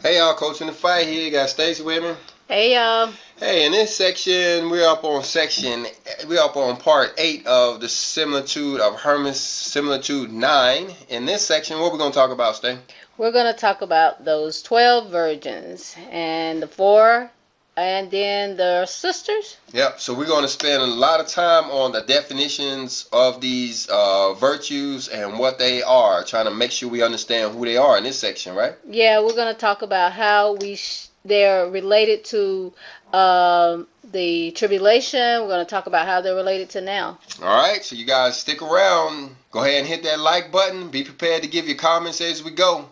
Hey y'all, Coach in the Fight here. You got Stacy with me. Hey y'all. Hey, in this section, we're up on section, we're up on part 8 of the similitude of Hermas similitude 9. In this section, what we're going to talk about, Stay? We're going to talk about those 12 virgins and the four and then the sisters. Yep, so we're going to spend a lot of time on the definitions of these uh, virtues and what they are, trying to make sure we understand who they are in this section, right? Yeah, we're going to talk about how we sh- they're related to um, the tribulation. We're going to talk about how they're related to now. All right, so you guys stick around. Go ahead and hit that like button. Be prepared to give your comments as we go.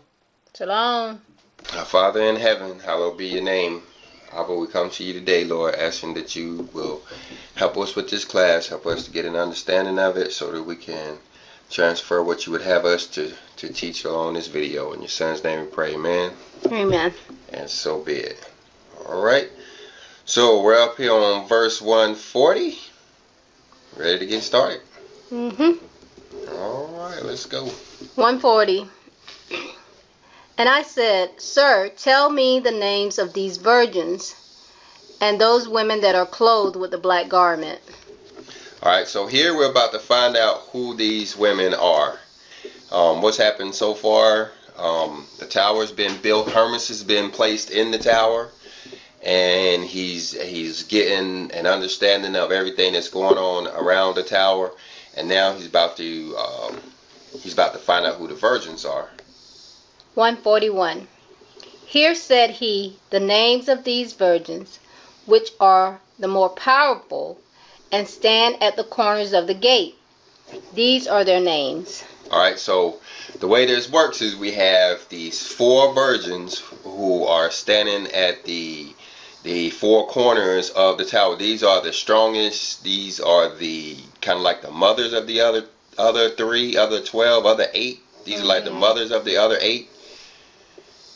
Shalom. Our Father in heaven, hallowed be your name. Abba, we come to you today, Lord, asking that you will help us with this class, help us to get an understanding of it so that we can transfer what you would have us to, to teach along this video. In your son's name we pray, amen. Amen. And so be it. All right. So we're up here on verse 140. Ready to get started? Mm-hmm. All right, let's go. 140. And I said, Sir, tell me the names of these virgins and those women that are clothed with the black garment. All right, so here we're about to find out who these women are. Um, what's happened so far? Um, the tower's been built. Hermas has been placed in the tower, and he's he's getting an understanding of everything that's going on around the tower. And now he's about to um, he's about to find out who the virgins are. 141. Here said he the names of these virgins, which are the more powerful, and stand at the corners of the gate. These are their names. All right, so the way this works is we have these four virgins who are standing at the the four corners of the tower. These are the strongest. These are the kind of like the mothers of the other other three, other twelve, other eight. These are like the mm-hmm. mothers of the other eight,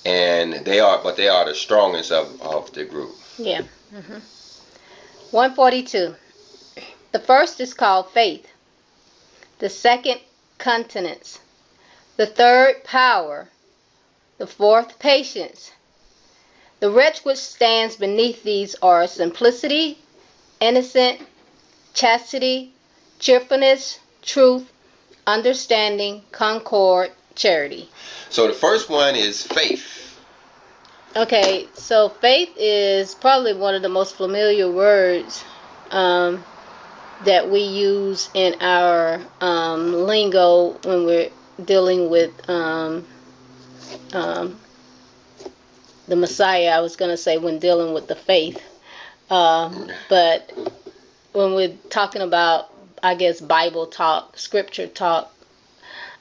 and they are, but they are the strongest of of the group. Yeah. hmm 142. The first is called faith. The second, continence. The third, power. The fourth, patience. The wretch which stands beneath these are simplicity, innocent, chastity, cheerfulness, truth, understanding, concord, charity. So the first one is faith. Okay, so faith is probably one of the most familiar words um, that we use in our um, lingo when we're dealing with um, um, the Messiah. I was going to say when dealing with the faith. Um, but when we're talking about, I guess, Bible talk, scripture talk,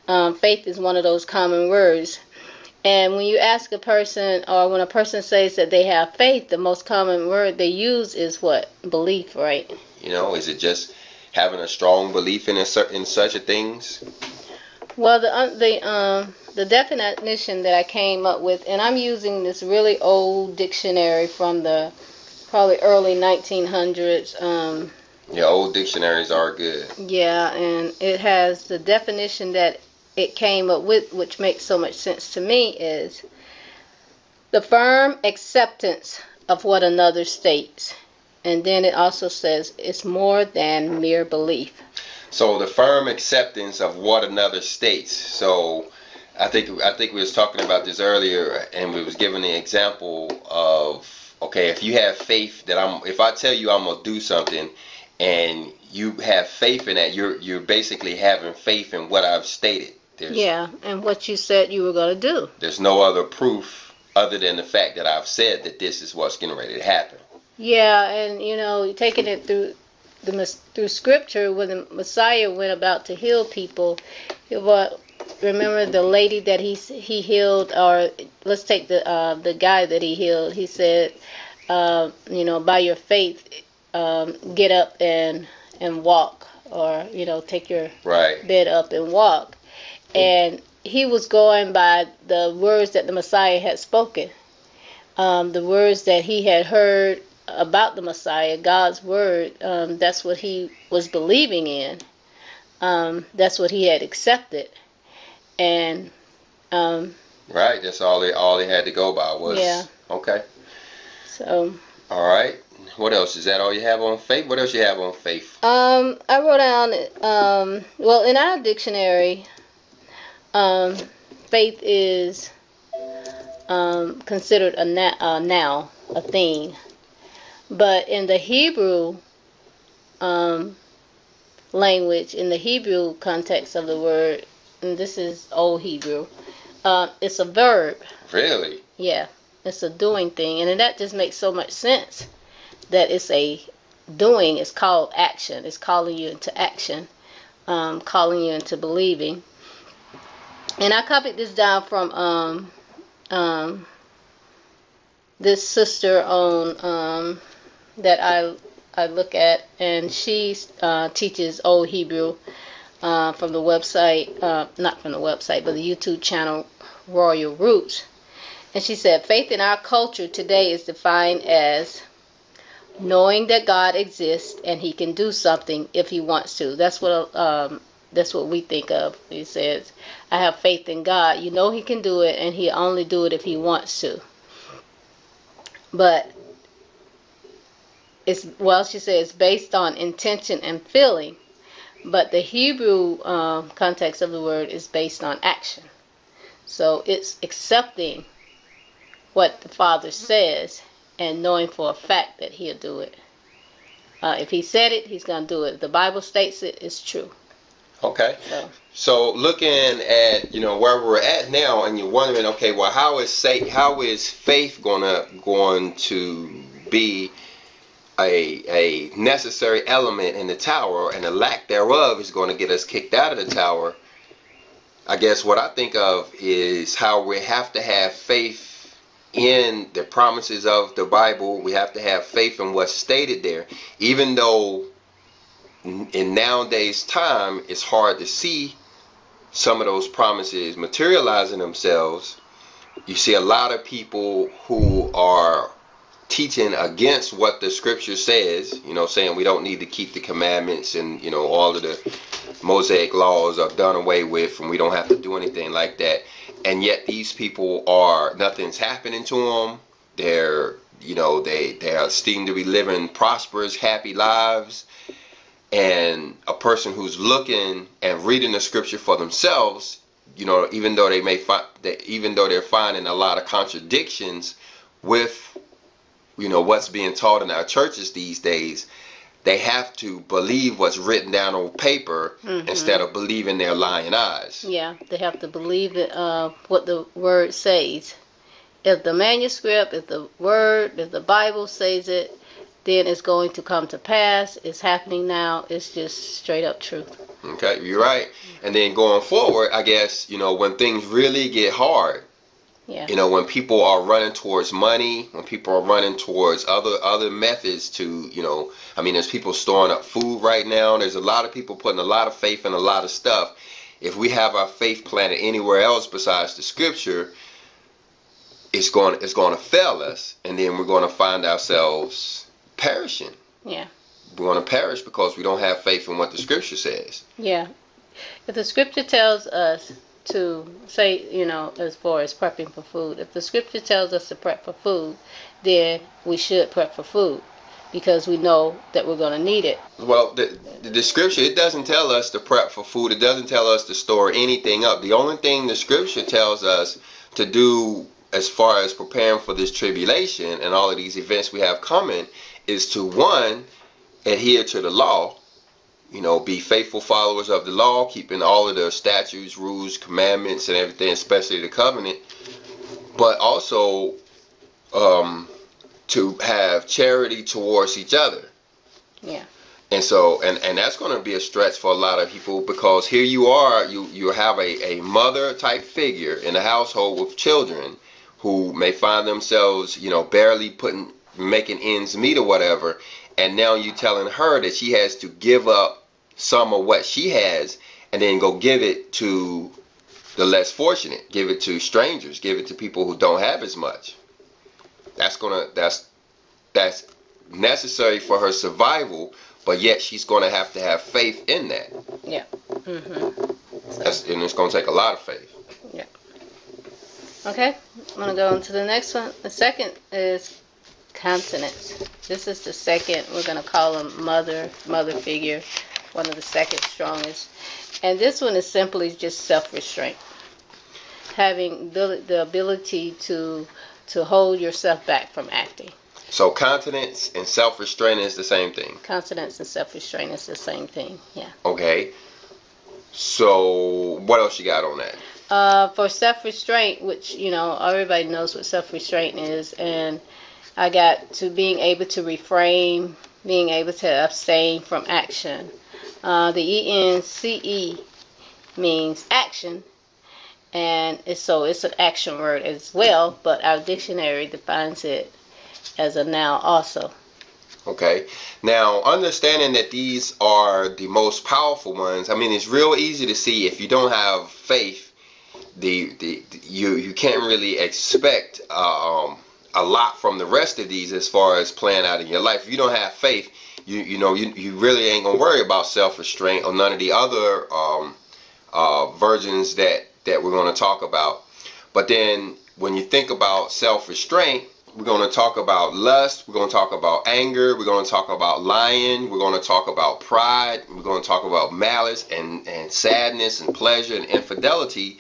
um, faith is one of those common words. And when you ask a person, or when a person says that they have faith, the most common word they use is what? Belief, right? You know, is it just having a strong belief in a certain such a things? Well, the uh, the um the definition that I came up with, and I'm using this really old dictionary from the probably early 1900s. Um, Yeah, old dictionaries are good. yeah, and it has the definition that it came up with, which makes so much sense to me, is the firm acceptance of what another states. And then it also says it's more than mere belief. So the firm acceptance of what another states. So I think I think we was talking about this earlier, and we was giving the example of okay, if you have faith that I'm, if I tell you I'm gonna do something, and you have faith in that, you're you're basically having faith in what I've stated. There's, Yeah, and what you said you were going to do. There's no other proof other than the fact that I've said that this is what's getting ready to happen. Yeah, and you know, taking it through the through scripture when the Messiah went about to heal people, wa- remember the lady that he he healed, or let's take the uh, the guy that he healed. He said, uh, you know, by your faith, um, get up and and walk, or you know, take your Right. bed up and walk. And he was going by the words that the Messiah had spoken, um, the words that he had heard about the Messiah, God's word. Um, that's what he was believing in. Um, that's what he had accepted. And um, Right. That's all they all they had to go by was. Yeah. Okay. So. All right. What else? Is that all you have on faith? What else you have on faith? Um, I wrote down. Um, well, in our dictionary, um, faith is um, considered a, na- a noun, a thing, but in the Hebrew um, language, in the Hebrew context of the word, and this is Old Hebrew, uh, it's a verb. Really? Yeah, it's a doing thing, and that just makes so much sense that it's a doing. It's called action. It's calling you into action, um, calling you into believing. And I copied this down from um, um, this sister on um, that I I look at, and she uh, teaches Old Hebrew uh, from the website, uh, not from the website, but the YouTube channel Royal Roots. And she said, faith in our culture today is defined as knowing that God exists and He can do something if He wants to. That's what um, that's what we think of. He says, "I have faith in God. You know He can do it, and He only do it if He wants to." But it's well, she says, based on intention and feeling. But the Hebrew um, context of the word is based on action. So it's accepting what the Father says and knowing for a fact that He'll do it. Uh, if He said it, He's going to do it. If the Bible states it, it's true. Okay. So, So looking at you know where we're at now, and you're wondering, okay, well, how is say how is faith gonna going to be a a necessary element in the tower, and the lack thereof is going to get us kicked out of the tower? I guess what I think of is how we have to have faith in the promises of the Bible. We have to have faith in what's stated there, even though in nowadays time it's hard to see some of those promises materializing themselves. You see a lot of people who are teaching against what the scripture says you know saying we don't need to keep the commandments and you know all of the mosaic laws are done away with and we don't have to do anything like that. And yet these people are nothing's happening to them they're you know they they are seem to be living prosperous happy lives and a person who's looking and reading the scripture for themselves you know even though they may find that even though they're finding a lot of contradictions with you know what's being taught in our churches these days they have to believe what's written down on paper Mhm. instead of believing their lying eyes yeah, they have to believe it, uh, what the Word says. If the manuscript, if the Word, if the Bible says it, then it's going to come to pass. It's happening now. It's just straight up truth. okay you're right and then going forward i guess you know when things really get hard Yeah. you know when people are running towards money when people are running towards other other methods to you know i mean there's people storing up food right now there's a lot of people putting a lot of faith in a lot of stuff if we have our faith planted anywhere else besides the scripture it's going it's going to fail us and then we're going to find ourselves perishing Yeah. we're going to perish because we don't have faith in what the scripture says Yeah. If the scripture tells us to say, you know, as far as prepping for food, if the scripture tells us to prep for food, then we should prep for food because we know that we're going to need it. Well, the, the, the scripture, it doesn't tell us to prep for food. It doesn't tell us to store anything up. The only thing the scripture tells us to do as far as preparing for this tribulation and all of these events we have coming is to, one, adhere to the law. You know, be faithful followers of the law, keeping all of the statutes, rules, commandments, and everything, especially the covenant. But also um, to have charity towards each other. Yeah. And so, and, and that's going to be a stretch for a lot of people because here you are, you, you have a, a mother type figure in a household with children who may find themselves, you know, barely putting, making ends meet or whatever. And now you telling her that she has to give up some of what she has and then go give it to the less fortunate, give it to strangers, give it to people who don't have as much. That's gonna, that's, that's necessary for her survival but yet she's going to have to have faith in that. Yeah. Mm-hmm. That's, and it's going to take a lot of faith. Yeah. Okay, I'm gonna go on to the next one. The second is continence. This is the second. We're gonna call him mother, mother figure, one of the second strongest. And this one is simply just self-restraint, having the, the ability to to hold yourself back from acting. So continence and self-restraint is the same thing. Continence and self-restraint is the same thing. Yeah. Okay. So what else you got on that? Uh, for self-restraint, which you know everybody knows what self-restraint is, and I got to being able to refrain, being able to abstain from action. Uh, the E N C E means action, and it's, so it's an action word as well, but our dictionary defines it as a noun also. Okay. Now, understanding that these are the most powerful ones, I mean, it's real easy to see if you don't have faith, the, the, the you you can't really expect uh, um, a lot from the rest of these as far as playing out in your life. If you don't have faith, you you know you, you really ain't gonna worry about self restraint or none of the other um, uh, virgins that that we're gonna talk about. But then when you think about self restraint, we're to talk about lust. We're to talk about anger. We're to talk about lying. We're to talk about pride. We're to talk about malice and, and sadness and pleasure and infidelity.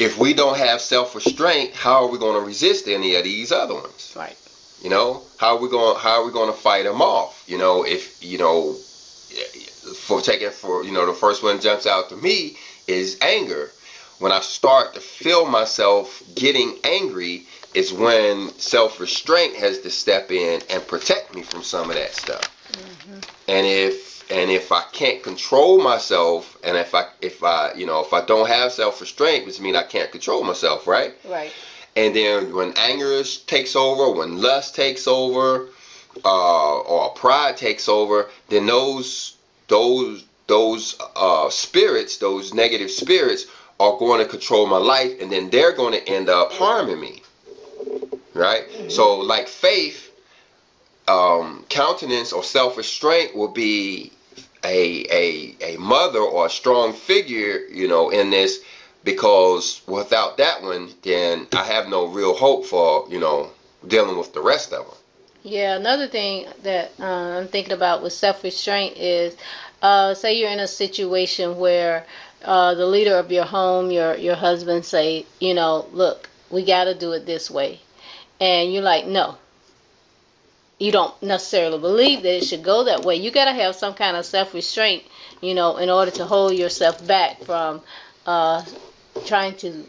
If we don't have self restraint, how are we going to resist any of these other ones? Right. You know, how are we going? How are we going to fight them off? You know, if you know, for taking for you know, the first one jumps out to me is anger. When I start to feel myself getting angry, is when self-restraint has to step in and protect me from some of that stuff. Mm-hmm. And if and if I can't control myself, and if I if I you know if I don't have self-restraint, which means I can't control myself, right? Right. And then when anger takes over, when lust takes over, uh, or pride takes over, then those those those uh, spirits, those negative spirits, are going to control my life, and then they're going to end up harming me right? Mm-hmm. So, like faith, um, countenance or self restraint will be a, a a mother or a strong figure, you know, in this because without that one, then I have no real hope for you know dealing with the rest of them. Yeah, another thing that uh, I'm thinking about with self restraint is, uh, say you're in a situation where uh, the leader of your home, your your husband, say, you know, look, we got to do it this way and you're like, no, you don't necessarily believe that it should go that way. You got to have some kind of self restraint, you know, in order to hold yourself back from uh, trying to,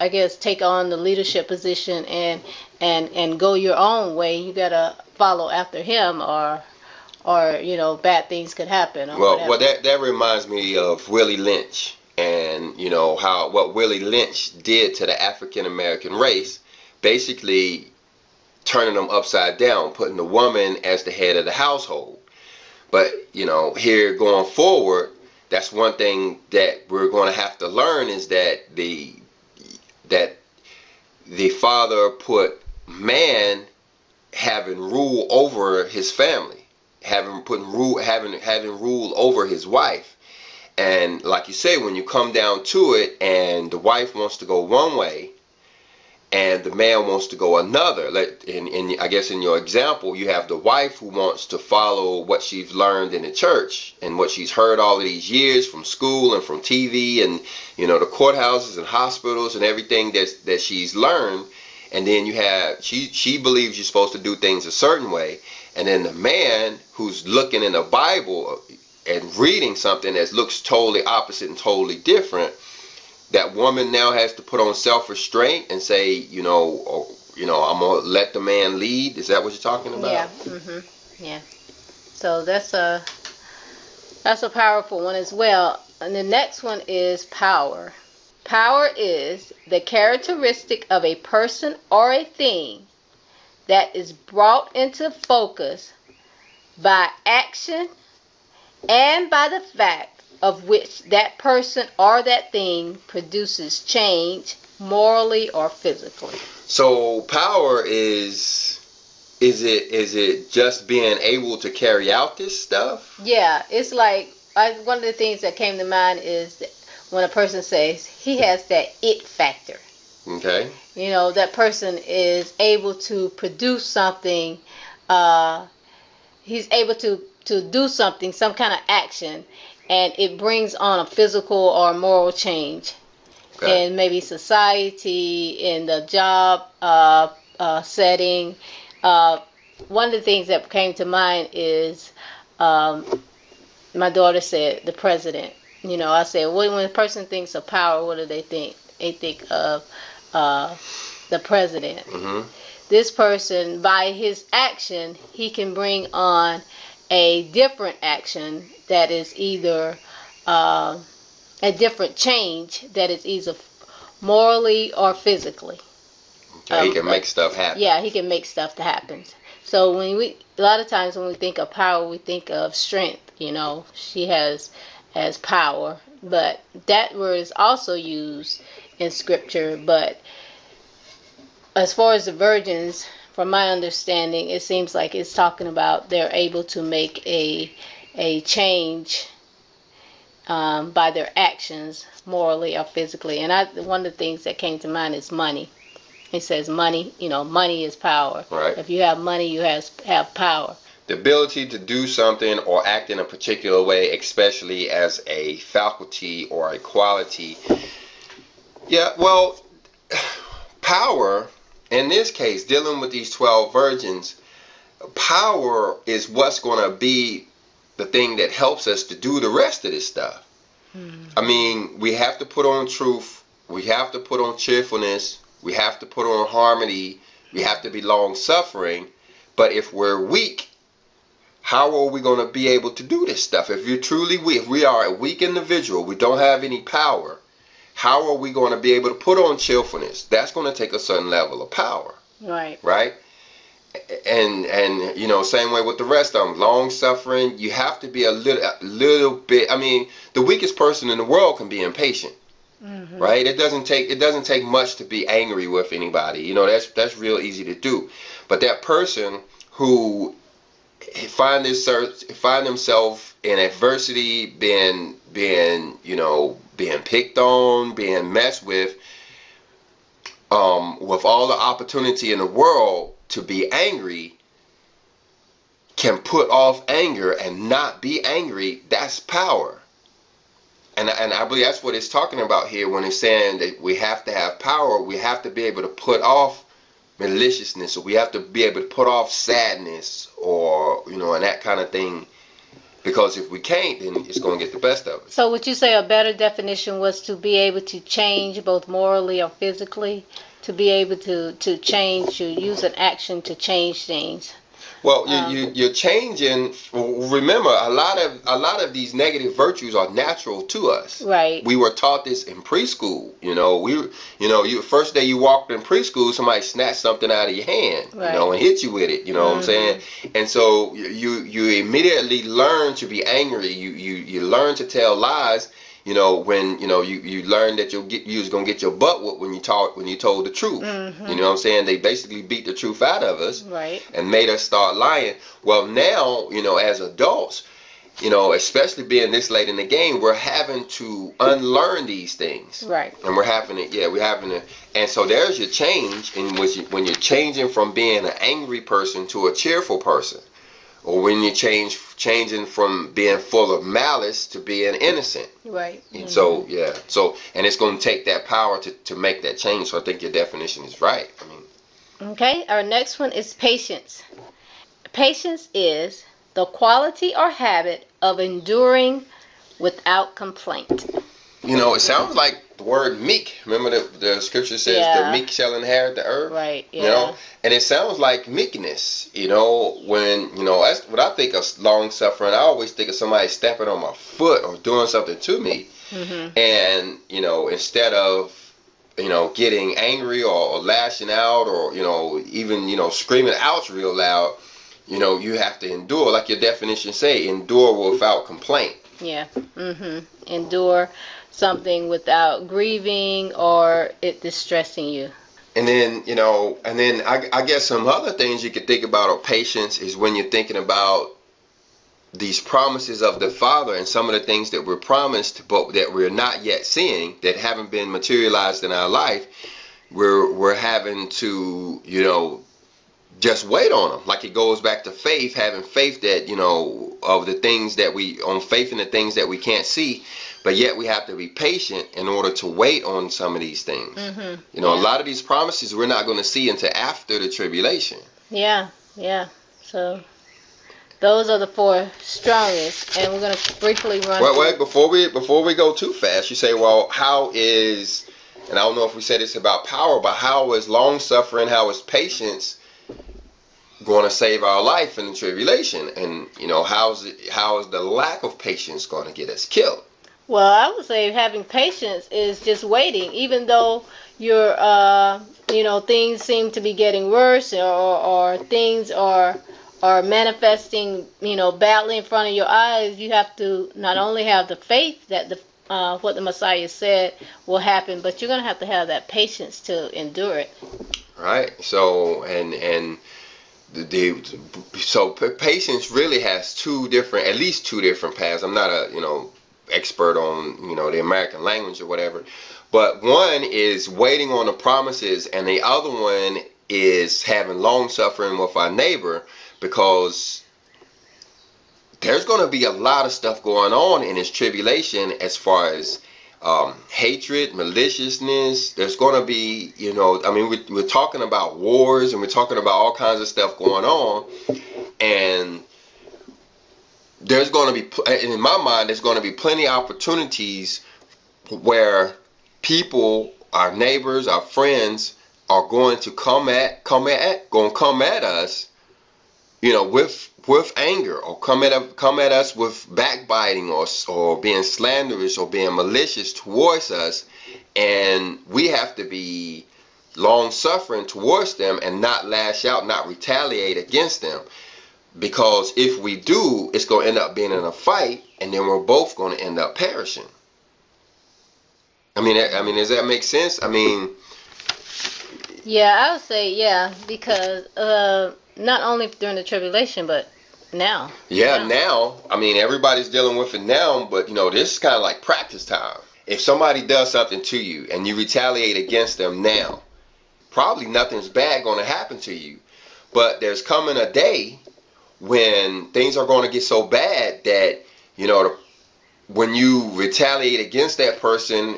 I guess, take on the leadership position and and and go your own way. You got to follow after him, or or you know, bad things could happen. well, whatever. well, that that reminds me of Willie Lynch, and you know how what Willie Lynch did to the African American race basically turning them upside down, putting the woman as the head of the household. But, you know, here going forward, that's one thing that we're going to have to learn is that the that the father put man having rule over his family, having putting rule having having rule over his wife. And like you say, when you come down to it and the wife wants to go one way and the man wants to go another. Let in, in I guess in your example, you have the wife who wants to follow what she's learned in the church and what she's heard all of these years from school and from TV and you know the courthouses and hospitals and everything that that she's learned. And then you have she she believes you're supposed to do things a certain way, and then the man who's looking in the Bible and reading something that looks totally opposite and totally different that woman now has to put on self-restraint and say, you know, oh, you know, I'm gonna let the man lead. Is that what you're talking about? Yeah. Mhm. Yeah. So that's a that's a powerful one as well. And the next one is power. Power is the characteristic of a person or a thing that is brought into focus by action and by the fact of which that person or that thing produces change morally or physically. So power is is it is it just being able to carry out this stuff? Yeah, it's like I, one of the things that came to mind is when a person says he has that it factor. Okay. You know, that person is able to produce something. Uh, he's able to to do something, some kind of action, and it brings on a physical or moral change Okay. in maybe society, in the job uh, uh, setting. Uh, one of the things that came to mind is um, my daughter said the president. You know, I said when, when a person thinks of power, what do they think? They think of uh, the president. hmm This person, by his action, he can bring on a different action that is either uh, a different change that is either morally or physically. Okay. he Um, can make stuff happen. Yeah, he can make stuff to happen. So when we a lot of times when we think of power, we think of strength. You know, she has has power, but that word is also used in scripture. But as far as the virgins, from my understanding, it seems like it's talking about they're able to make a a change um, by their actions, morally or physically. And I, one of the things that came to mind is money. It says money, you know, money is power. Right. If you have money, you have have power. The ability to do something or act in a particular way, especially as a faculty or a quality. Yeah, well, power, in this case, dealing with these 12 virgins, power is what's going to be the thing that helps us to do the rest of this stuff. Hmm. I mean, we have to put on truth, we have to put on cheerfulness, we have to put on harmony, we have to be long suffering. But if we're weak, how are we going to be able to do this stuff? If you're truly weak, if we are a weak individual, we don't have any power, how are we going to be able to put on cheerfulness? That's going to take a certain level of power, Right. right? And and you know, same way with the rest of them, long suffering. You have to be a little a little bit. I mean, the weakest person in the world can be impatient hmm right? It doesn't take it doesn't take much to be angry with anybody. You know, that's that's real easy to do. But that person who find this find themselves in adversity, being being you know being picked on, being messed with, um, with all the opportunity in the world to be angry, can put off anger and not be angry. That's power. And, and I believe that's what it's talking about here when it's saying that we have to have power. We have to be able to put off maliciousness, or we have to be able to put off sadness, or you know, and that kind of thing. Because if we can't, then it's going to get the best of us. So would you say a better definition was to be able to change both morally or physically? To be able to, to change, to use an action to change things. Well, you, Um, you, you're changing. Remember, a lot of a lot of these negative virtues are natural to us. Right. We were taught this in preschool. You know, we, you know, you first day you walked in preschool, somebody snatched something out of your hand, right. you know, and hit you with it. You know what I'm Mhm. saying? And so you you you immediately learn to be angry. You you you learn to tell lies. You know, when you know you you learn that you'll get you was gonna get your butt whooped when you talk when you told the truth. Mhm. You know what I'm saying? They basically beat the truth out of us Right. and made us start lying. Well, now, you know, as adults, you know, especially being this late in the game, we're having to unlearn these things. Right. And we're having to, yeah, we're having to, and so there's your change in which you, when you're changing from being an angry person to a cheerful person, or when you change changing from being full of malice to being innocent. Right. And so mm-hmm. yeah, so and it's going to take that power to to make that change. So I think your definition is right. I mean, Okay, our next one is patience. Patience is the quality or habit of enduring without complaint. You know, it sounds like the word meek. Remember the, the scripture says Yeah. the meek shall inherit the earth? Right. Yeah. You know, and it sounds like meekness. You know, when you know that's what I think of long suffering. I always think of somebody stepping on my foot or doing something to me, hmm and you know, instead of you know getting angry or, or lashing out or you know even you know screaming ouch real loud, you know, you have to endure, like your definition say, endure without complaint. Yeah. hmm Endure something without grieving or it distressing you. And then, you know, and then I, I guess some other things you could think about are patience is when you're thinking about these promises of the Father and some of the things that we're promised, but that we're not yet seeing, that haven't been materialized in our life. we're we're having to you know just wait on them like it goes back to faith having faith that you know of the things that we on faith in the things that we can't see but yet we have to be patient in order to wait on some of these things Mm-hmm. you know Yeah. a lot of these promises we're not going to see until after the tribulation Yeah, yeah. So those are the four strongest, and we're gonna briefly run. Wait, wait, before we before we go too fast, you say, well, how is, and I don't know if we said this about power, but how is long suffering, how is patience going to save our life in the tribulation, and you know, how's it, how is the lack of patience going to get us killed? Well, I would say having patience is just waiting, even though your, uh, you know, things seem to be getting worse, or, or things are are manifesting, you know, badly in front of your eyes. You have to not only have the faith that the uh, what the Messiah said will happen, but you're gonna have to have that patience to endure it. right? So and and so p- patience really has two different, at least two different paths. I'm not a you know expert on you know the American language or whatever, but one is waiting on the promises, and the other one is having long suffering with our neighbor because there's going to be a lot of stuff going on in this tribulation as far as um, hatred, maliciousness. There's going to be, you know, I mean, we're, we're talking about wars and we're talking about all kinds of stuff going on. And there's going to be, in my mind, there's going to be plenty of opportunities where people, our neighbors, our friends, are going to come at, come at, going to come at us, you know, with with anger or come at come at us with backbiting or or being slanderous or being malicious towards us and we have to be long suffering towards them and not lash out not retaliate against them. Because if we do it's going to end up being in a fight and then we're both going to end up perishing. I mean i mean does that make sense? I mean Yeah, I would say yeah, because uh, not only during the tribulation, but now. Yeah, Yeah. now, I mean, everybody's dealing with it now, but you know, this is kind of like practice time. If somebody does something to you and you retaliate against them now, probably nothing's bad going to happen to you. But there's coming a day when things are going to get so bad that, you know, the, when you retaliate against that person,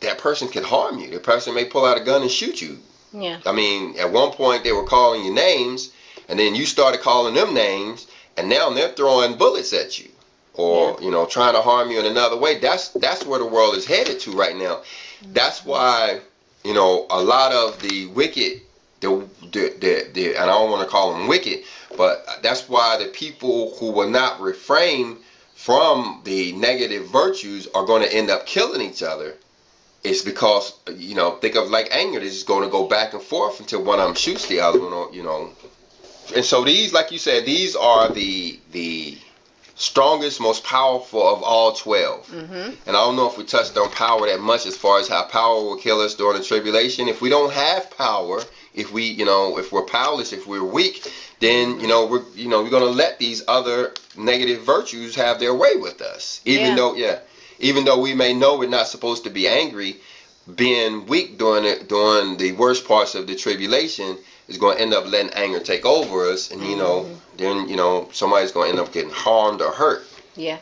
that person can harm you. The person may pull out a gun and shoot you. Yeah. I mean, at one point they were calling you names, and then you started calling them names, and now they're throwing bullets at you, or you know, trying to harm you in another way. That's that's where the world is headed to right now. That's mm-hmm. why you know a lot of the wicked, the the the, the and I don't want to call them wicked, but that's why the people who will not refrain from the negative virtues are going to end up killing each other it's because you know think of like anger they're just going to go back and forth until one of them shoots the other one or you know. And so these like you said these are the the strongest most powerful of all 12 Mm-hmm. and i don't know if we touched on power that much as far as how power will kill us during the tribulation. If we don't have power if we you know if we're powerless if we're weak then you know we're you know we're going to let these other negative virtues have their way with us. Even Yeah. though yeah even though we may know we're not supposed to be angry, being weak during it during the worst parts of the tribulation is going to end up letting anger take over us, and you know, then you know somebody's going to end up getting harmed or hurt. Yeah.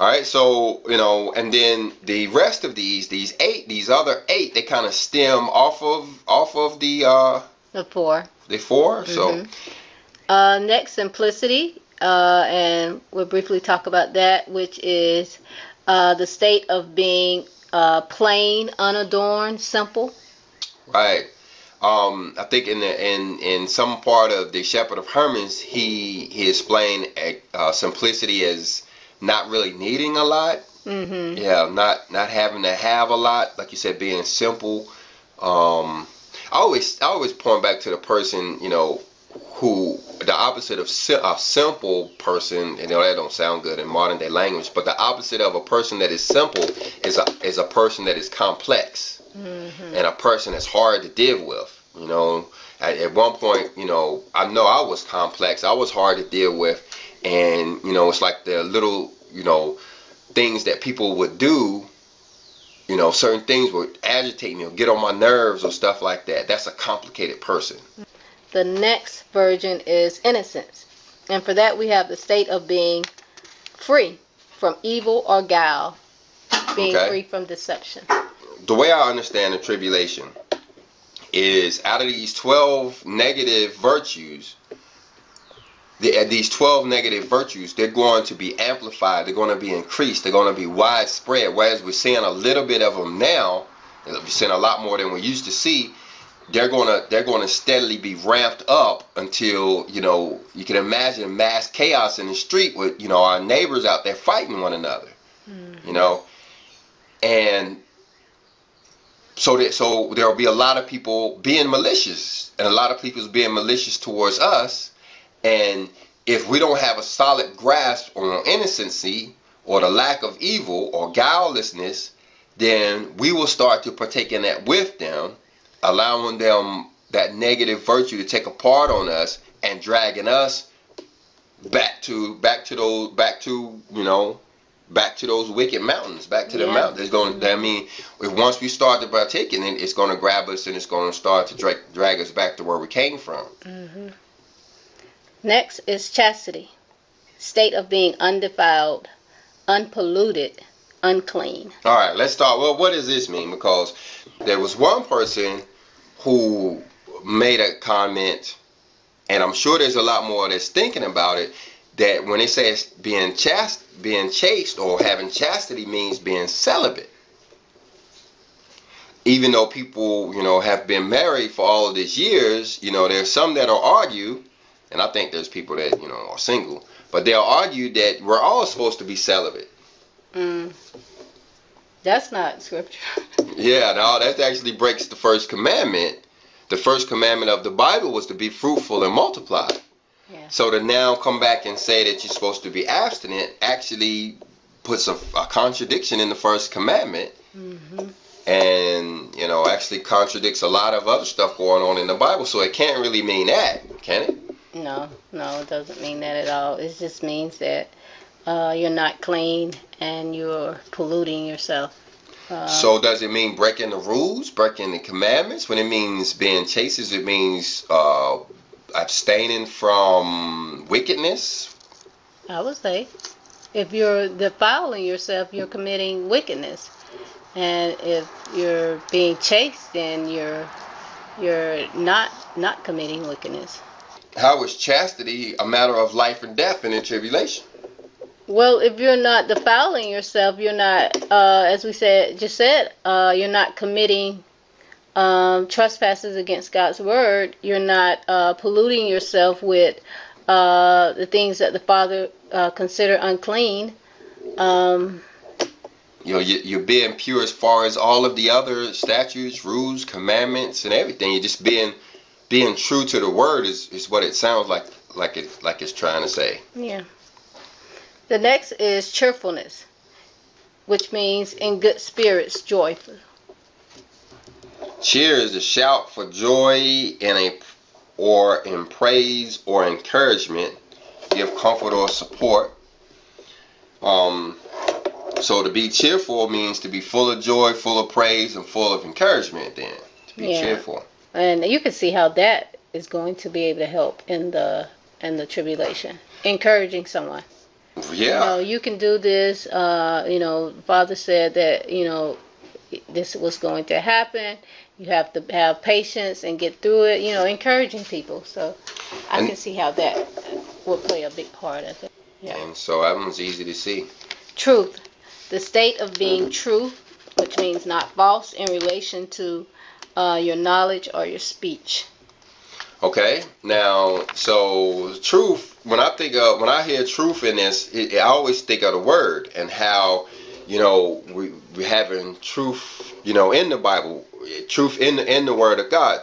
All right, so you know, and then the rest of these, these eight, these other eight, they kind of stem off of off of the uh The four. the 4 So Mhm. Uh, next, simplicity, uh, and we'll briefly talk about that, which is uh, the state of being uh, plain, unadorned, simple. Right. Um, I think in the, in in some part of the Shepherd of Hermas, he he explained uh, simplicity as not really needing a lot. Mm-hmm. Yeah, not not having to have a lot, like you said, being simple. Um, I always I always point back to the person, you know, who the opposite of si- a simple person. You know that don't sound good in modern day language, but the opposite of a person that is simple is a is a person that is complex Mm-hmm. and a person that's hard to deal with. You know, at, at one point, you know, I know I was complex. I was hard to deal with, and you know, it's like the little, you know, things that people would do you know, certain things would agitate me or get on my nerves or stuff like that. That's a complicated person. The next virgin is innocence. And for that, we have the state of being free from evil or guile, being Okay. free from deception. The way I understand the tribulation is out of these 12 negative virtues, the, uh, these 12 negative virtues, they're going to be amplified, they're going to be increased, they're going to be widespread. Whereas we're seeing a little bit of them now, we're seeing a lot more than we used to see. They're gonna they're gonna steadily be ramped up until you know you can imagine mass chaos in the street with you know our neighbors out there fighting one another, hmm. you know, and so that so there'll be a lot of people being malicious and a lot of people being malicious towards us. And if we don't have a solid grasp on innocency or the lack of evil or guilelessness then we will start to partake in that with them allowing them that negative virtue to take a part on us and dragging us back to back to those back to you know back to those wicked mountains, back to the Yeah. mountains. It's going. to I mean, if once we start to partake in it, it's going to grab us and it's going to start to drag drag us back to where we came from. hmm Next is chastity, state of being undefiled, unpolluted, unclean. All right, let's start. Well, what does this mean? Because there was one person who made a comment, and I'm sure there's a lot more that's thinking about it. That when it says being chast, being chaste, or having chastity means being celibate. Even though people, you know, have been married for all of these years, you know, there's some that'll argue, and I think there's people that you know are single, but they'll argue that we're all supposed to be celibate. Mm. That's not scripture. Yeah, no, that actually breaks the first commandment. The first commandment of the Bible was to be fruitful and multiply. Yeah. So to now come back and say that you're supposed to be abstinent actually puts a, a contradiction in the first commandment Mm-hmm. and, you know, actually contradicts a lot of other stuff going on in the Bible. So it can't really mean that, can it? No, no, it doesn't mean that at all. It just means that uh, you're not clean and you're polluting yourself. Uh, So does it mean breaking the rules, breaking the commandments? When it means being chaste, it means uh, abstaining from wickedness? I would say, if you're defiling yourself, you're committing wickedness, and if you're being chaste, then you're you're not not committing wickedness. How is chastity a matter of life and death in the tribulation? Well, if you're not defiling yourself, you're not, uh, as we said, just said, uh, you're not committing um, trespasses against God's word. You're not uh, polluting yourself with uh, the things that the Father uh, consider unclean. Um, You know, you, you're being pure as far as all of the other statutes, rules, commandments, and everything. You're just being being true to the word is, is what it sounds like like it like it's trying to say. yeah. The next is cheerfulness, which means in good spirits, joyful. Cheer is a shout for joy in a or in praise or encouragement, give comfort or support. Um, so to be cheerful means to be full of joy, full of praise, and full of encouragement. Then to be Yeah. cheerful. and you can see how that is going to be able to help in the in the tribulation encouraging someone you know Yeah. you can do this uh you know father said that you know this was going to happen you have to have patience and get through it you know encouraging people so i And- can see how that will play a big part of it yeah. And so that one's easy to see. truth the state of being true which means not false in relation to uh, your knowledge or your speech Okay. Now, so truth. When I think of when I hear truth in this, it, I always think of the word and how, you know, we we having truth, you know, in the Bible, truth in the in the Word of God.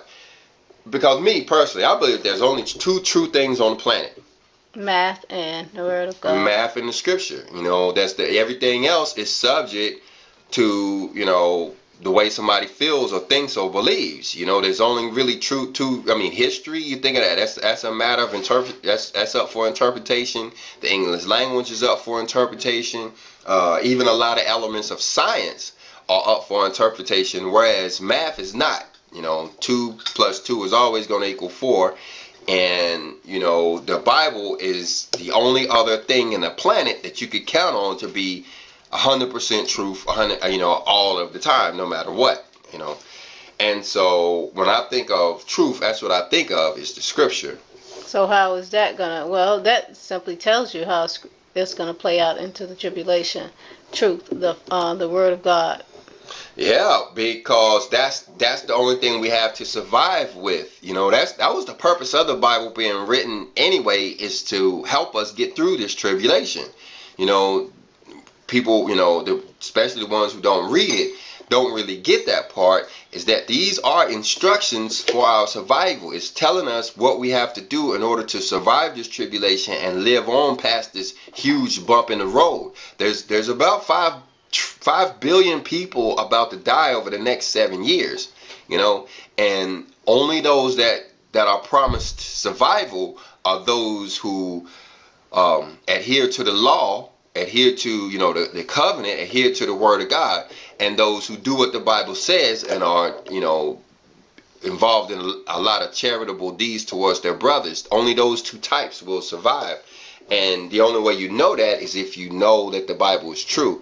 Because me personally, I believe there's only two true things on the planet: math and the word of God. math and the Scripture. You know, that's the everything else is subject to you know the way somebody feels or thinks or believes. You know, there's only really true to. I mean, history. You think of that? That's that's a matter of interpret. That's that's up for interpretation. The English language is up for interpretation. Uh, even a lot of elements of science are up for interpretation, whereas math is not. You know, two plus two is always going to equal four, and you know the Bible is the only other thing in the planet that you could count on to be 100% truth, 100, you know, all of the time, no matter what. You know, and so when I think of truth, that's what I think of is the scripture. So how is that gonna? Well, that simply tells you how it's gonna play out into the tribulation. Truth, the uh, the word of God. Yeah, because that's that's the only thing we have to survive with. You know, that's that was the purpose of the Bible being written anyway, is to help us get through this tribulation. You know, people, you know, the, especially the ones who don't read it, don't really get that part is that these are instructions for our survival. It's telling us what we have to do in order to survive this tribulation and live on past this huge bump in the road. There's there's about five five billion people about to die over the next seven years, you know, and only those that that are promised survival are those who um, adhere to the law adhere to, you know, the, the covenant, adhere to the word of God, and those who do what the Bible says and are, you know, involved in a lot of charitable deeds towards their brothers. Only those two types will survive. And the only way you know that is if you know that the Bible is true.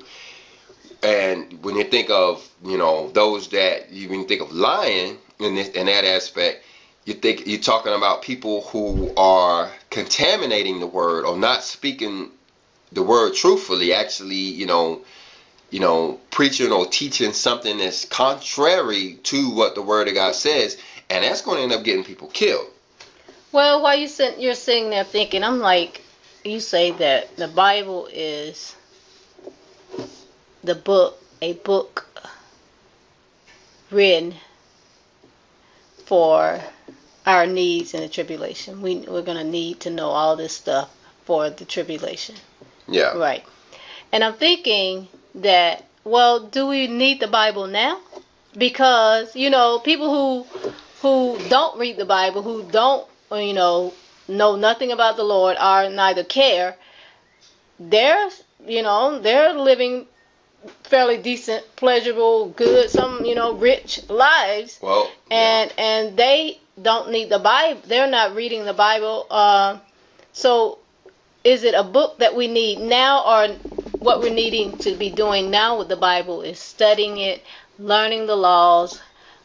And when you think of, you know, those that you even think of lying in this in that aspect, you think you're talking about people who are contaminating the word or not speaking the word truthfully, actually, you know, you know, preaching or teaching something that's contrary to what the word of God says, and that's going to end up getting people killed. Well, while you sit, you're sitting there thinking, I'm like, you say that the Bible is the book, a book written for our needs in the tribulation. We, we're going to need to know all this stuff for the tribulation. Yeah. Right. And I'm thinking that, well, do we need the Bible now? Because, you know, people who who don't read the Bible, who don't, you know, know nothing about the Lord, are neither care, they're, you know, they're living fairly decent, pleasurable, good, some, you know, rich lives. Well, and yeah. and they don't need the Bible. They're not reading the Bible. Uh, so is it a book that we need now or what we're needing to be doing now with the Bible is studying it, learning the laws,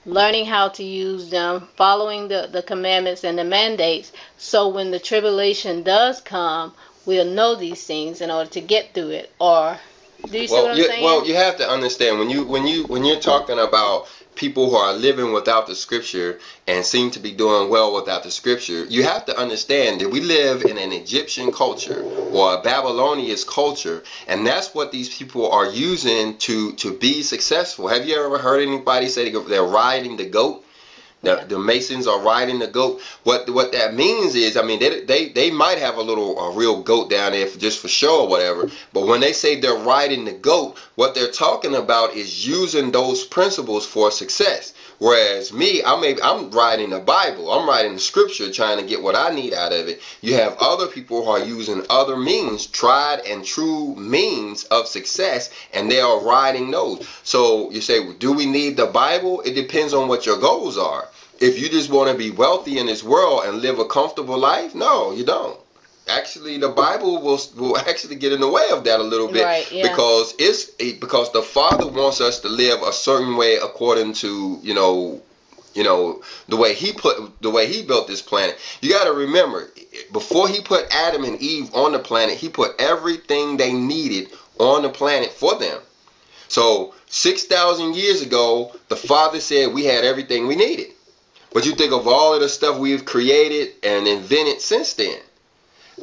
learning how to use them, following the, the commandments and the mandates. So when the tribulation does come, we'll know these things in order to get through it. Or do you see well, what I'm you, saying? Well, you have to understand when you when you when you're talking about people who are living without the scripture and seem to be doing well without the scripture, you have to understand that we live in an Egyptian culture or a Babylonian culture, and that's what these people are using to to be successful. Have you ever heard anybody say they're riding the goat? The, the Masons are riding the goat. What what that means is, I mean, they they, they might have a little a real goat down there for, just for show or whatever. But when they say they're riding the goat, what they're talking about is using those principles for success. Whereas me, I may I'm writing the Bible, I'm writing the Scripture, trying to get what I need out of it. You have other people who are using other means, tried and true means of success, and they are riding those. So you say, do we need the Bible? It depends on what your goals are if you just want to be wealthy in this world and live a comfortable life, no, you don't. Actually, the Bible will will actually get in the way of that a little bit right, yeah. because it's because the Father wants us to live a certain way according to you know you know the way he put the way he built this planet you got to remember before he put adam and eve on the planet he put everything they needed on the planet for them so 6000 years ago the father said we had everything we needed but you think of all of the stuff we've created and invented since then.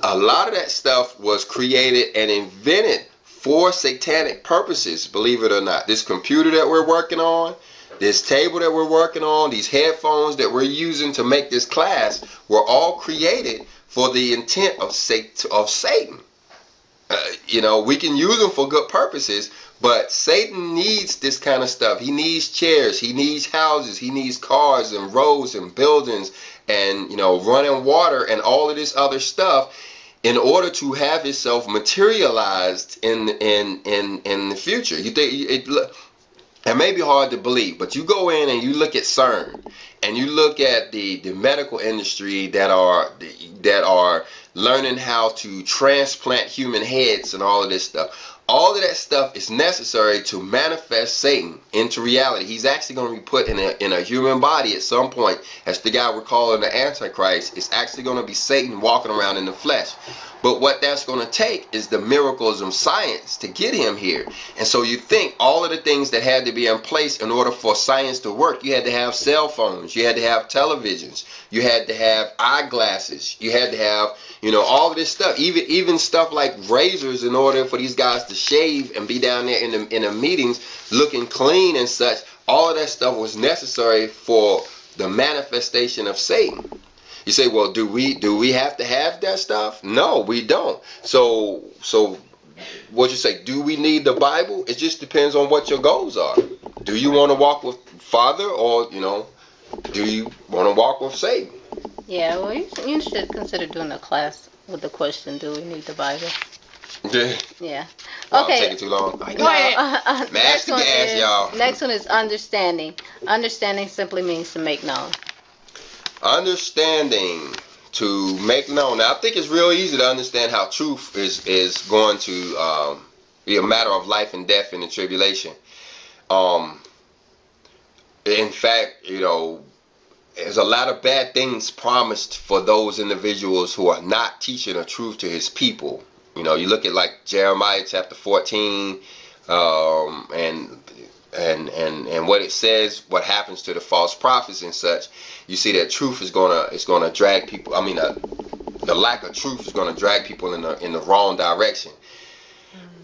A lot of that stuff was created and invented for satanic purposes, believe it or not. This computer that we're working on, this table that we're working on, these headphones that we're using to make this class were all created for the intent of, Satan. Uh, you know, we can use them for good purposes, but Satan needs this kind of stuff. He needs chairs, he needs houses, he needs cars and roads and buildings and, you know, running water and all of this other stuff in order to have himself materialized in in in in the future. You think it it may be hard to believe, but you go in and you look at CERN and you look at the, the medical industry that are that are learning how to transplant human heads and all of this stuff. All of that stuff is necessary to manifest Satan into reality. He's actually going to be put in a, in a human body at some point. As the guy we're calling the Antichrist, it's actually going to be Satan walking around in the flesh. But what that's going to take is the miracles of science to get him here. And so you think all of the things that had to be in place in order for science to work, you had to have cell phones, you had to have televisions, you had to have eyeglasses, you had to have, you know, all of this stuff, even even stuff like razors in order for these guys to shave and be down there in the in the meetings looking clean and such. All of that stuff was necessary for the manifestation of Satan. You say, well, do we do we have to have that stuff? No, we don't. So so what you say? Do we need the Bible? It just depends on what your goals are. Do you want to walk with Father, or you know, do you want to walk with Satan? Yeah, well, you, you should consider doing a class with the question, "Do we need the Bible?" Yeah. Yeah. Well, Okay. I'm taking too long. No, uh, uh, Mash next the one gas, is, y'all. Next one is understanding. Understanding simply means to make known. Understanding to make known. Now, I think it's real easy to understand how truth is is going to um, be a matter of life and death in the tribulation. Um, in fact, you know, there's a lot of bad things promised for those individuals who are not teaching the truth to his people. You know, you look at like Jeremiah chapter 14, um, and and and and what it says, what happens to the false prophets and such. You see that truth is gonna is gonna drag people. I mean, uh, the lack of truth is gonna drag people in the in the wrong direction.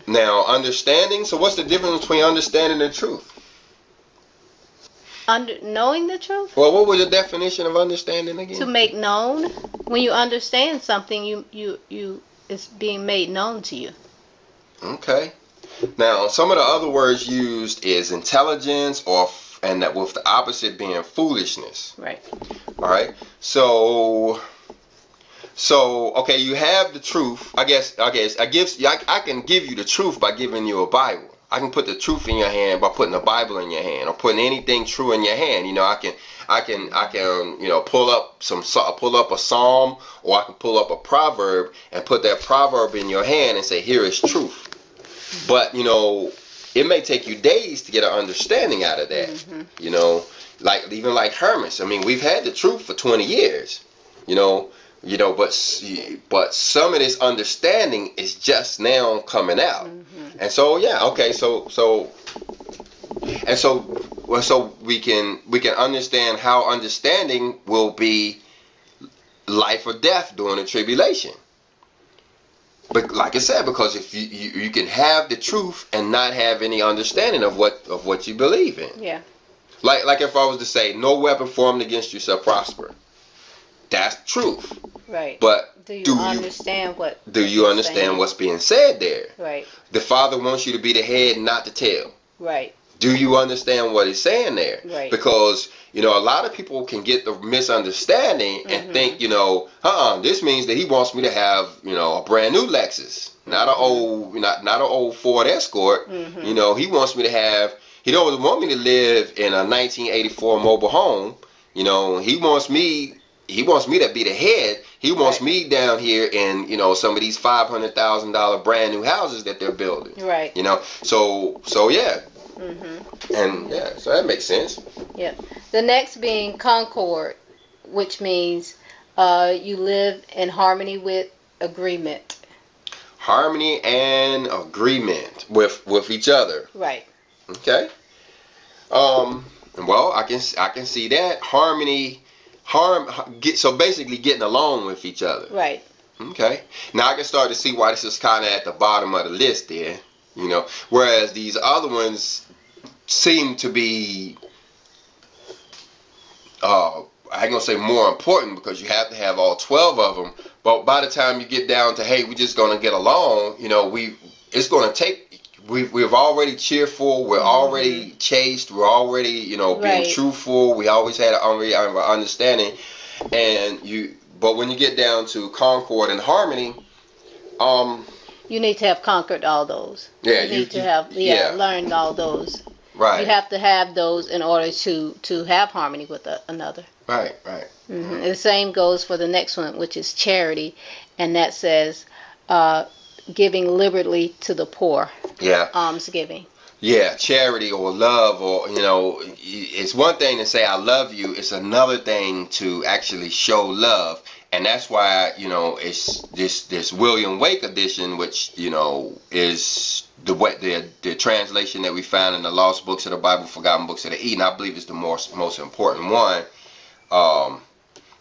Now, understanding. So, what's the difference between understanding and truth? Under knowing the truth, Well, what was the definition of understanding again? to make known. When you understand something, you you you it's being made known to you. Okay. Now, some of the other words used is intelligence, or and that with the opposite being foolishness. Right. All right. So, so okay, you have the truth. I guess. I guess. I gives. I, I can give you the truth by giving you a Bible. I can put the truth in your hand by putting a Bible in your hand, or putting anything true in your hand. You know, I can. I can. I can. You know, pull up some. Pull up a psalm, or I can pull up a proverb and put that proverb in your hand and say, "Here is truth." But you know, it may take you days to get an understanding out of that. Mhm. You know, like even like Hermas. I mean, we've had the truth for 20 years. You know, you know, but but some of this understanding is just now coming out. Mhm. And so yeah, okay, so so and so well, so we can we can understand how understanding will be life or death during the tribulation. But like I said, because if you, you you can have the truth and not have any understanding of what of what you believe in. Yeah. Like like if I was to say, no weapon formed against you shall prosper. That's truth. Right. But do you do you- understand what? do you understand saying? what's being said there? Right. The Father wants you to be the head, not the tail. Right. Do you understand what he's saying there? Right. Because you know a lot of people can get the misunderstanding and Mhm. think you know, uh, this means that he wants me to have you know a brand new Lexus, not an old, not not an old Ford Escort. Mhm. You know, he wants me to have. He don't want me to live in a 1984 mobile home. You know, he wants me. He wants me to be the head. He wants Right. me down here in you know some of these five hundred thousand dollar brand new houses that they're building. Right. You know, so so yeah, Mhm. and yeah, so that makes sense. Yeah. The next being concord, which means uh, you live in harmony with agreement. Harmony and agreement with with each other. Right. Okay. Um. Well, I can I can see that harmony, harm get so basically getting along with each other. Right. Okay. Now I can start to see why this is kind of at the bottom of the list there. You know, whereas these other ones seem to be, uh, I ain't gonna say more important because you have to have all twelve of them. But by the time you get down to hey, we're just gonna get along, you know, we it's gonna take. We, we've already cheerful. We're already chaste. We're already, you know, being Right. truthful. We always had an understanding, and you. But when you get down to concord and harmony, um, You need to have conquered all those. Yeah, You you- need to have yeah, yeah. learned all those. Right. You have to have those in order to to have harmony with a, another. Right, right. hmm The same goes for the next one, which is charity, and that says uh, giving liberally to the poor, Yeah. almsgiving. Yeah, charity or love or you know, it's one thing to say I love you, it's another thing to actually show love. And that's why, you know, it's this this William Wake edition which, you know, is the way the the translation that we found in the lost books of the Bible, forgotten books of the Eden. I believe is the most most important one. Um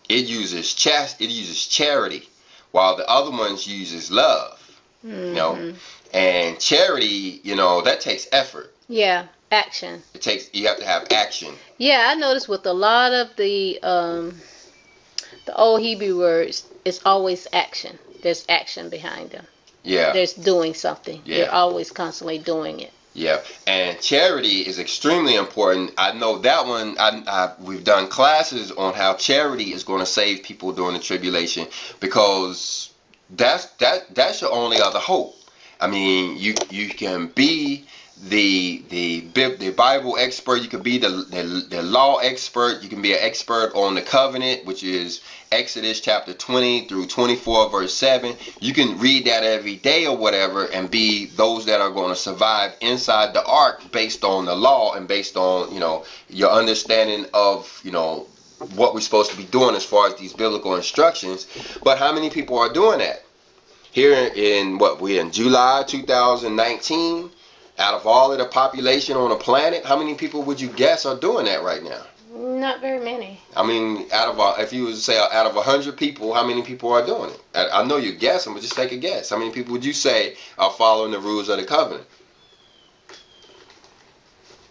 it uses chast it uses charity while the other ones uses love. You know, And charity, you know, that takes effort. Yeah, action. It takes you have to have action. Yeah, I noticed with a lot of the um, the old Hebrew words, is always action. There's action behind them. Yeah. There's doing something. Yeah. They're always constantly doing it. Yeah, and charity is extremely important. I know that one. I, I we've done classes on how charity is going to save people during the tribulation because that's that that's your only other hope. I mean, you you can be the the the Bible expert. You could be the, the the law expert. You can be an expert on the covenant, which is Exodus chapter 20 through 24 verse 7. You can read that every day or whatever and be those that are going to survive inside the ark based on the law and based on, you know, your understanding of, you know, what we're supposed to be doing as far as these biblical instructions. But how many people are doing that? Here in what we're in July 2019, out of all of the population on the planet, how many people would you guess are doing that right now? Not very many. I mean, out of a, if you would say out of a hundred people, how many people are doing it? I, I know you're guessing, but just take a guess. How many people would you say are following the rules of the covenant?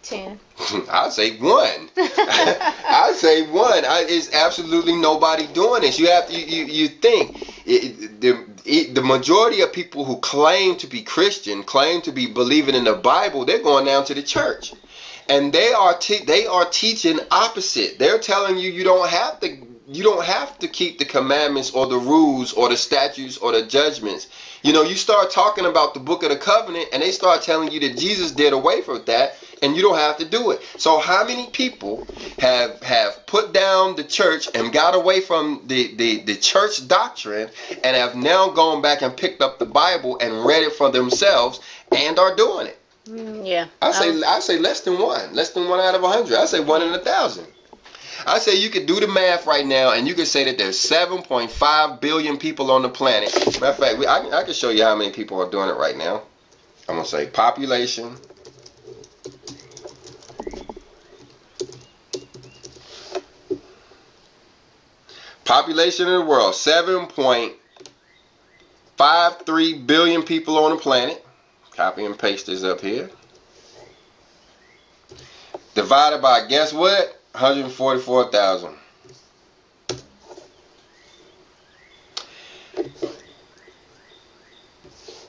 Ten. I'd say one. I'd say one. I, it's absolutely nobody doing this. You have to. You you, think it, the it, the majority of people who claim to be Christian, claim to be believing in the Bible, they're going down to the church, and they are te- they are teaching opposite. They're telling you you don't have to you don't have to keep the commandments or the rules or the statutes or the judgments. You know, you start talking about the book of the covenant, and they start telling you that Jesus did away with that, and you don't have to do it. So how many people have have put down the church and got away from the, the, the church doctrine and have now gone back and picked up the Bible and read it for themselves and are doing it? Mm, yeah. I say Um, I say less than one, less than one out of a hundred. I say one in a thousand. I say you could do the math right now, and you could say that there's 7.5 billion people on the planet. Matter of fact, we, I, I can show you how many people are doing it right now. I'm gonna say population. Population in the world, 7.53 billion people on the planet. Copy and paste this up here. Divided by, guess what? 144,000.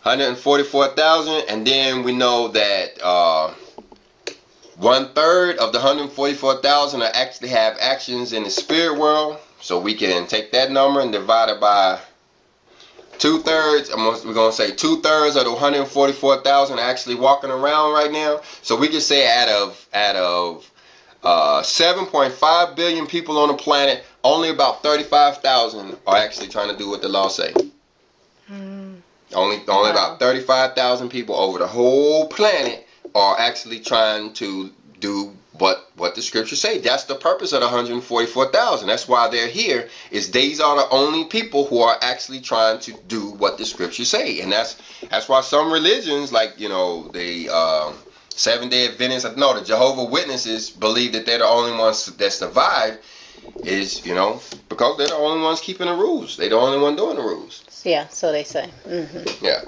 Hundred and forty-four thousand, and then we know that uh, one third of the hundred forty-four thousand actually have actions in the spirit world. So we can take that number and divide it by two thirds. We're gonna say two thirds of the 144,000 actually walking around right now. So we can say out of out of uh, 7.5 billion people on the planet, only about 35,000 are actually trying to do what the law say. mm, Only only Wow. about 35,000 people over the whole planet are actually trying to do what what the scriptures say. That's the purpose of the 144,000. That's why they're here. Is these are the only people who are actually trying to do what the scriptures say, and that's that's why some religions, like you know the um, Seven Day Adventists, no, the Jehovah Witnesses believe that they're the only ones that survive. Is you know because they're the only ones keeping the rules. They're the only one doing the rules. yeah. So they say. hmm Yeah,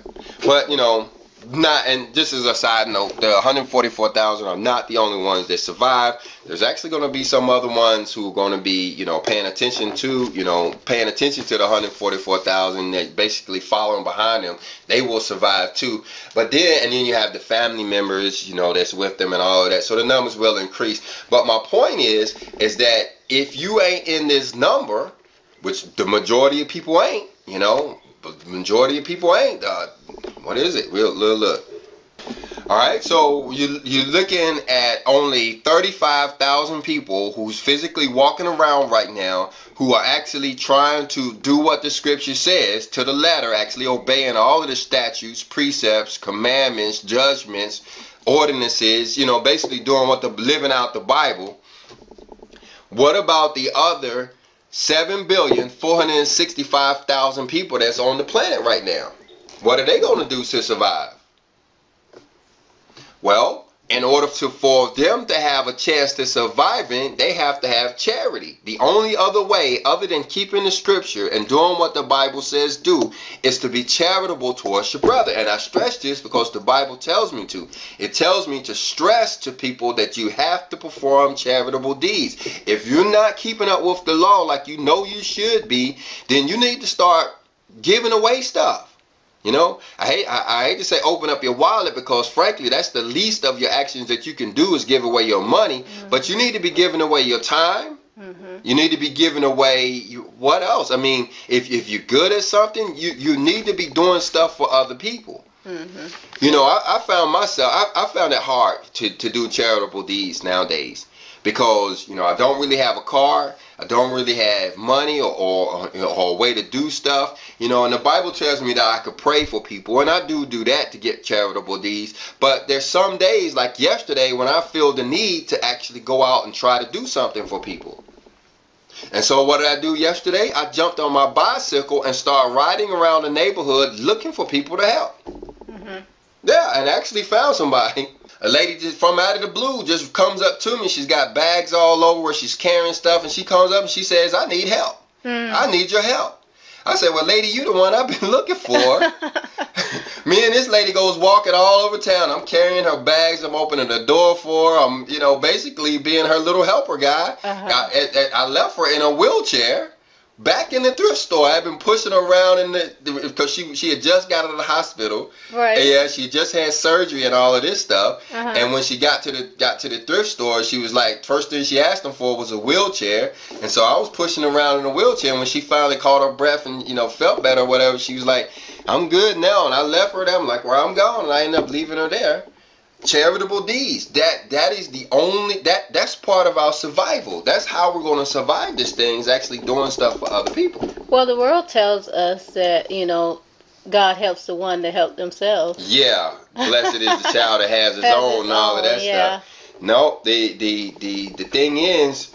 but you know, not and just as a side note, the 144,000 are not the only ones that survive. There's actually going to be some other ones who are going to be, you know, paying attention to, you know, paying attention to the 144,000 that basically following behind them. They will survive too. But then, and then you have the family members, you know, that's with them and all of that. So the numbers will increase. But my point is, is that if you ain't in this number, which the majority of people ain't, you know, the majority of people ain't. Uh, what is it? We'll look. look. All right, so you you're looking at only 35,000 people who's physically walking around right now who are actually trying to do what the scripture says to the letter, actually obeying all of the statutes, precepts, commandments, judgments, ordinances, you know, basically doing what the living out the Bible. What about the other 7,465,000 people that's on the planet right now? What are they going to do to survive? Well, in order to for them to have a chance to surviving, they have to have charity. The only other way, other than keeping the scripture and doing what the Bible says do, is to be charitable towards your brother. And I stress this because the Bible tells me to. It tells me to stress to people that you have to perform charitable deeds. If you're not keeping up with the law like you know you should be, then you need to start giving away stuff. You know, I hate I, I, hate to say open up your wallet because frankly that's the least of your actions that you can do is give away your money. Mm-hmm. But you need to be giving away your time. Mm-hmm. You need to be giving away you, what else? I mean, if if you're good at something, you you need to be doing stuff for other people. Mm-hmm. You know, I, I found myself I, I found it hard to to do charitable deeds nowadays because you know I don't really have a car. I don't really have money or, or, or, a way to do stuff, you know, and the Bible tells me that I could pray for people, and I do do that to get charitable deeds. But there's some days, like yesterday, when I feel the need to actually go out and try to do something for people. And so what did I do yesterday? I jumped on my bicycle and started riding around the neighborhood looking for people to help. Mm-hmm. Yeah, and actually found somebody. A lady just from out of the blue just comes up to me. She's got bags all over where she's carrying stuff, and she comes up and she says, "I need help. Mm. I need your help." I said, "Well, lady, you the one I've been looking for." me and this lady goes walking all over town. I'm carrying her bags. I'm opening the door for her. I'm, you know, basically being her little helper guy. Uh-huh. I, I, I left her in a wheelchair back in the thrift store. I've been pushing around in the because she she had just got out of the hospital. Right. And yeah, she just had surgery and all of this stuff. Uh-huh. And when she got to the got to the thrift store, she was like, first thing she asked them for was a wheelchair. And so I was pushing around in a wheelchair. And when she finally caught her breath and you know felt better or whatever, she was like, I'm good now. And I left her there. I'm like, well, I'm gone. And I ended up leaving her there charitable deeds. That that is the only that that's part of our survival. That's how we're going to survive this thing is actually doing stuff for other people. Well the world tells us that you know god helps the one that help themselves. Yeah. Blessed is the child that has his has own and all of that yeah. stuff. no the the the the thing is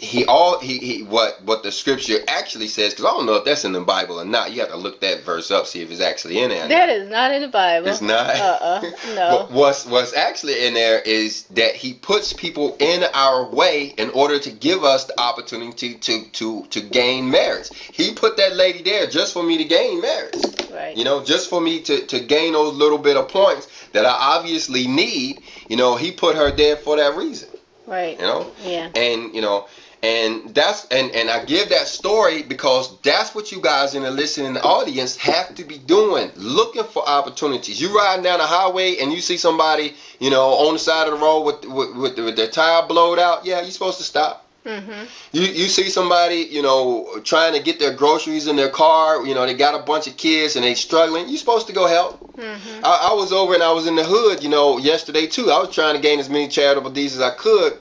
he all he, he what what the scripture actually says because I don't know if that's in the Bible or not. You have to look that verse up see if it's actually in there. That is not in the Bible. It's not. Uh uh No. what's what's actually in there is that he puts people in our way in order to give us the opportunity to to to gain marriage. He put that lady there just for me to gain marriage. Right. You know, just for me to to gain those little bit of points that I obviously need. You know, he put her there for that reason. Right. You know. Yeah. And you know and that's and, and I give that story because that's what you guys in the listening audience have to be doing, looking for opportunities. You riding down the highway and you see somebody, you know, on the side of the road with with, with, with their tire blowed out. Yeah, you're supposed to stop. Mm-hmm. You you see somebody, you know, trying to get their groceries in their car. You know, they got a bunch of kids and they struggling. You're supposed to go help. Mm-hmm. I, I was over and I was in the hood, you know, yesterday too. I was trying to gain as many charitable deeds as I could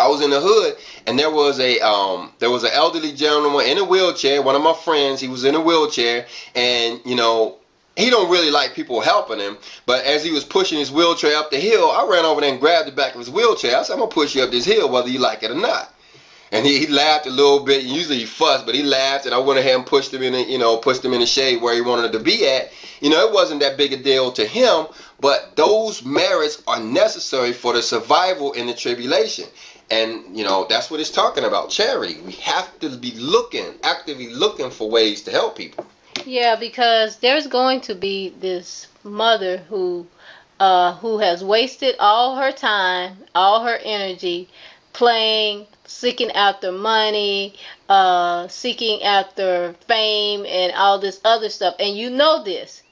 I was in the hood and there was a um there was an elderly gentleman in a wheelchair. One of my friends, he was in a wheelchair, and you know he don't really like people helping him. But as he was pushing his wheelchair up the hill, I ran over there and grabbed the back of his wheelchair. I said, I'm gonna push you up this hill whether you like it or not. And he, he laughed a little bit. Usually he fussed, but he laughed, and I went ahead and pushed him in, the, you know, pushed him in the shade where he wanted to be at. You know, it wasn't that big a deal to him, but those merits are necessary for the survival in the tribulation. And you know that's what it's talking about charity. We have to be looking, actively looking for ways to help people. Yeah, because there's going to be this mother who uh, who has wasted all her time, all her energy playing, seeking after money, uh, seeking after fame, and all this other stuff. And you know this,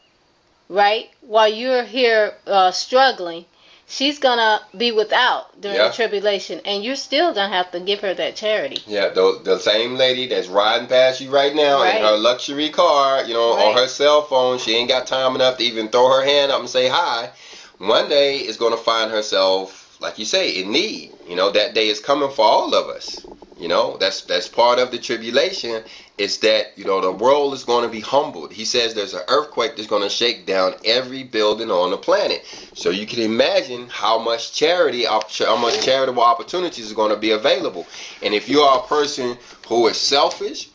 right? While you're here uh, struggling, she's gonna be without during yeah. the tribulation, and you're still gonna have to give her that charity. Yeah, the, the same lady that's riding past you right now right. in her luxury car, you know, right. on her cell phone, she ain't got time enough to even throw her hand up and say hi. one day is going to find herself, like you say, in need. You know, that day is coming for all of us. You know, that's that's part of the tribulation. Is that you know the world is going to be humbled. He says there's an earthquake that's going to shake down every building on the planet. So you can imagine how much charity, how much charitable opportunities are going to be available. And if you are a person who is selfish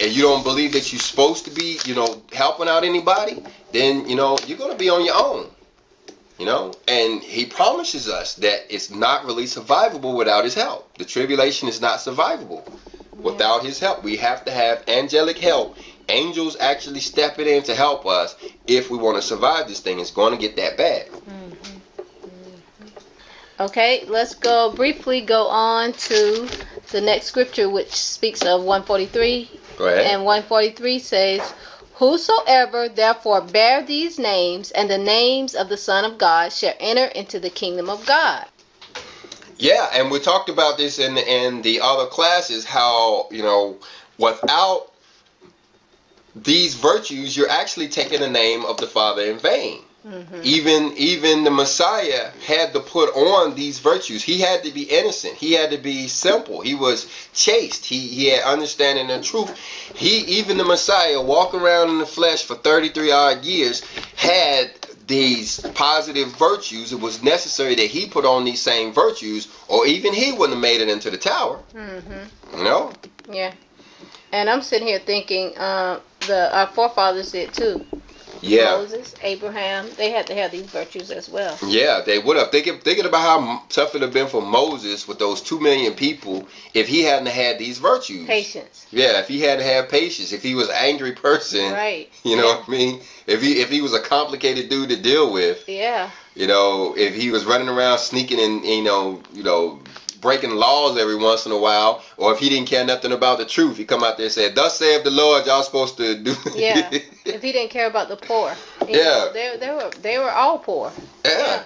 and you don't believe that you're supposed to be, you know, helping out anybody, then you know you're going to be on your own. You know, and he promises us that it's not really survivable without his help. The tribulation is not survivable without his help. We have to have angelic help. Angels actually stepping in to help us if we want to survive this thing. It's going to get that bad. Mm-hmm. Mm-hmm. Okay, let's go briefly go on to the next scripture, which speaks of 143. Go ahead. And 143 says, Whosoever therefore bear these names and the names of the Son of God shall enter into the kingdom of God. Yeah, and we talked about this in in the other classes how you know without these virtues you're actually taking the name of the Father in vain. Mm-hmm. Even even the Messiah had to put on these virtues. He had to be innocent. He had to be simple. He was chaste. He he had understanding and truth. He even the Messiah walking around in the flesh for 33 odd years had these positive virtues. It was necessary that he put on these same virtues, or even he wouldn't have made it into the tower. Mm-hmm. You know? Yeah. And I'm sitting here thinking, uh, the our forefathers did too yeah. Moses, Abraham, they had to have these virtues as well. Yeah, they would have. Thinking, thinking about how tough it would have been for Moses with those two million people if he hadn't had these virtues. Patience. Yeah, if he hadn't had patience, if he was an angry person. Right. You know yeah. what I mean? If he if he was a complicated dude to deal with. Yeah. You know, if he was running around sneaking and you know, you know, breaking laws every once in a while, or if he didn't care nothing about the truth, he come out there and said, "Thus saith the Lord, y'all supposed to do." yeah, if he didn't care about the poor. yeah, know, they they were they were all poor. Yeah. yeah.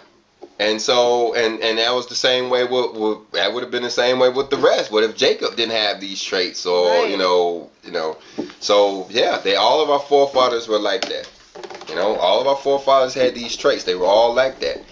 And so, and and that was the same way. With, with that would have been the same way with the rest. What if Jacob didn't have these traits, or right. you know, you know? So yeah, they all of our forefathers were like that. You know, all of our forefathers had these traits. They were all like that.